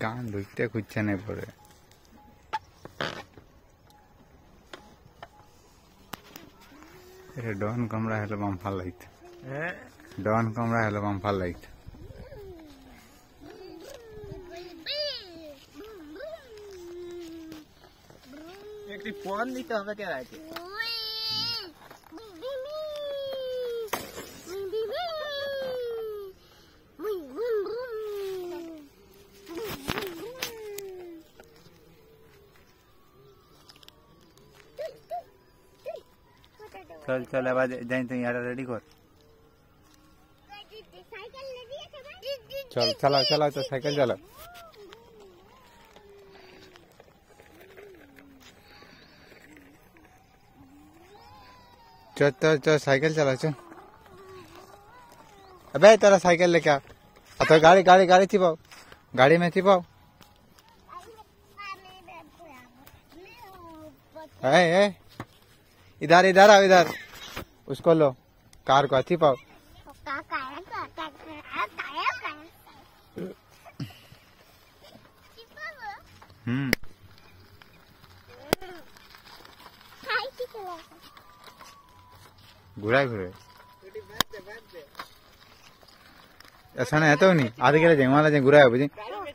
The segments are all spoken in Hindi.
গান ঢুকতে খুঁজছে না পরে ডন কমরা হলে বাম্পার লাইট ডন কমরা হলে বাম্পার লাইট একটি ফোন দিতে হবে কে রাখে চল চল এবার যাই তুই এটা রেডি কর চল চালাও চালাও তো সাইকেল চালাও चल तो तो साइकिल चला चल अबे तेरा साइकिल लेके आ अब तो गाड़ी गाड़ी गाड़ी छिपाओ गाड़ी में छिपाओ ए ए इधर इधर आओ इधर उसको लो। कार को छिपाओ हम्म। घुराए घुराए ऐसा नहीं है तो नहीं। आधे के लिए जंगवाला जंग घुराए बुझी गाड़ी में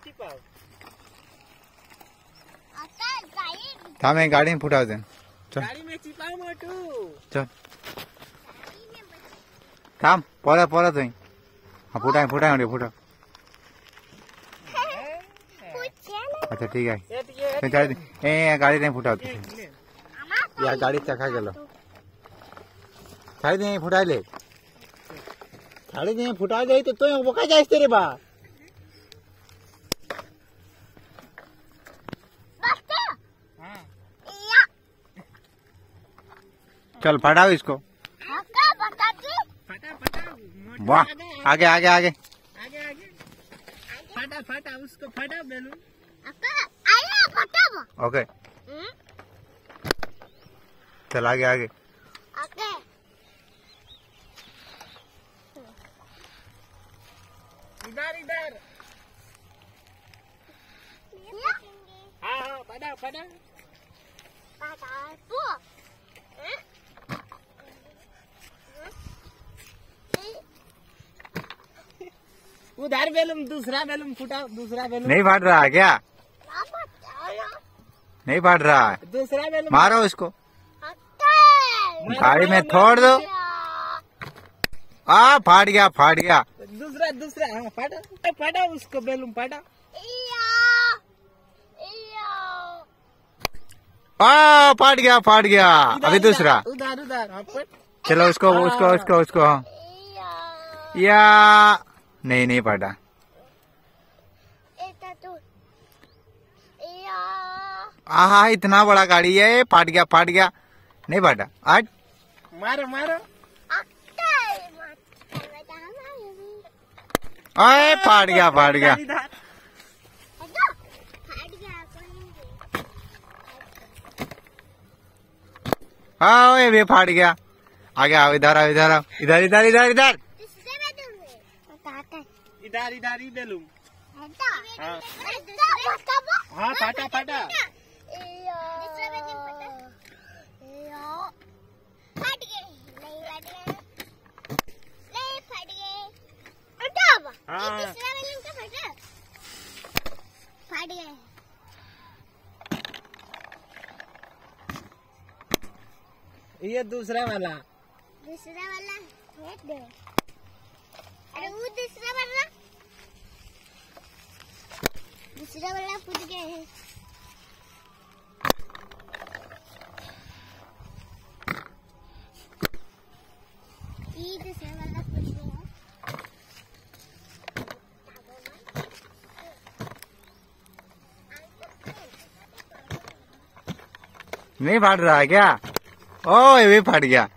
था मैं गाड़ी में फुटा दे। चल। गाड़ी में चिपाओ मोटू। चल। थाम पड़ा पड़ा तो हाँ फुटा फुटा फुटा फुटा अच्छा ठीक है। ये ये तो गाड़ी ए गाड़ी नहीं फुटा तो या गाड़ी चखा गेलो गाड़ी नहीं फुटा ले। गाड़ी नहीं फुटा ले तो तो बोका जाइस तेरे बा हाँ। चल फटाओ इसको। वाह। आगे आगे आगे। आगे आगे। फटा फटा उसको फटा बैलून। ओके। चल आगे आगे। इधर इधर। हाँ हाँ फटा फटा। उधर बैलून दूसरा बैलून फुटा दूसरा बैलून नहीं फाट रहा है क्या? नहीं फाट रहा। है दूसरा बैलून मारो इसको। गाड़ी में छोड़ दो। आ फाट गया फाट गया। दूसरा दूसरा हाँ फटा फटा उसको बैलून फटा आ फाट गया फाट गया। अभी दूसरा। उधर उधर हाँ चलो उसको उसको उसको उसको हाँ। या नहीं नहीं फाटा आहा इतना बड़ा गाड़ी है फाट गया फाट गया। नहीं फाटा आज मारो मारो। अरे फाट गया फाट गया। हाँ ये भी फाट गया। आगे आओ इधर आओ इधर आओ। इधर इधर इधर इधर। इधर इधर ही। बैलून हाँ फटा फटा। हाँ। फट। गए। ये दूसरा वाला। दूसरा वाला। अरे वो दूसरा वाला। दूसरा वाला फूट गया है। नहीं फाट रहा है क्या? ओ ये भी फट गया।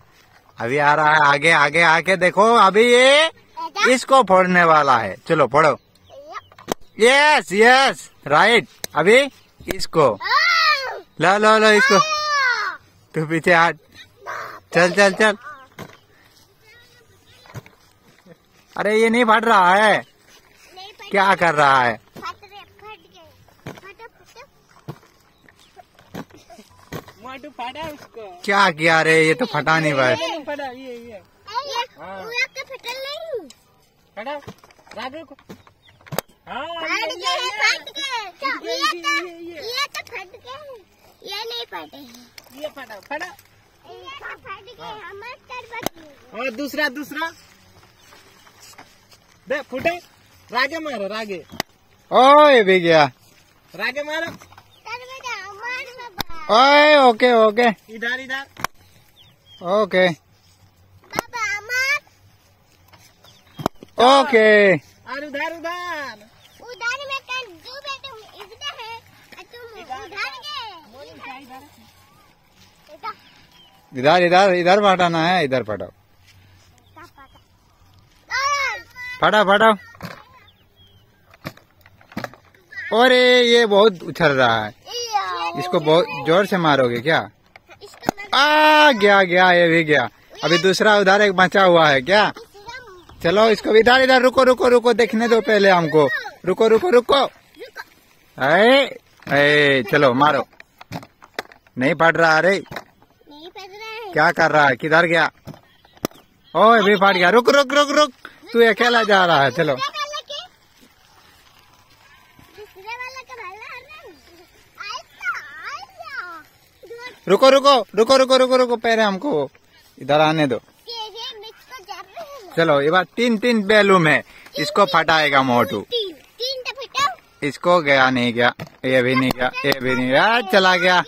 अभी आ रहा है, आगे आगे, आके देखो, अभी ये इसको फोड़ने वाला है चलो फोड़ो यस यस राइट अभी इसको लो लो लो इसको तू पीछे हट चल चल चल अरे ये नहीं फट रहा है क्या कर रहा है क्या किया रे ये तो फटा नहीं भाई हाँ। फाड़ा राजू को। हाँ फट ये, गए फट गए ये, ये ये, तो ये, ये। ये तो फट गए ये नहीं फटे ये तो फट गए हमारे तरफ़ और दूसरा दूसरा। दे फुटे। रागे मारो रागे। ओ ये भी गया रागे मारो। तरफ़ हमारे बाबा। ओए ओके ओके। इधर इधर। ओके। ओके और उधर उधर। उधर में कर दो बेटे इधर है तुम उधर गए इधर इधर। इधर। फटाना है इधर फटाओ फटा फटाओ अरे ये बहुत उछल रहा है। इसको बहुत ज़ोर से मारोगे क्या? आ गया गया ये भी गया। अभी दूसरा उधर एक बचा हुआ है क्या? चलो इसको इधर इधर रुको रुको रुको देखने दो पहले हमको। रुको रुको रुको। ए, ए चलो मारो। नहीं पड़ रहा अरे। क्या कर रहा है? किधर गया? ओ भी फट गया। रुक रुक रुक रुक। तू अकेला जा रहा है चलो। आइसा रुको रुको रुको रुको रुको रुको पहले हमको इधर आने दो ये ये मिक्स को जा रहे हैं चलो ये बार तीन तीन बैलूम है। इसको फटाएगा मोटू। तीन तीन तो इसको गया नहीं गया ये भी नहीं गया ये भी नहीं गया। चला गया।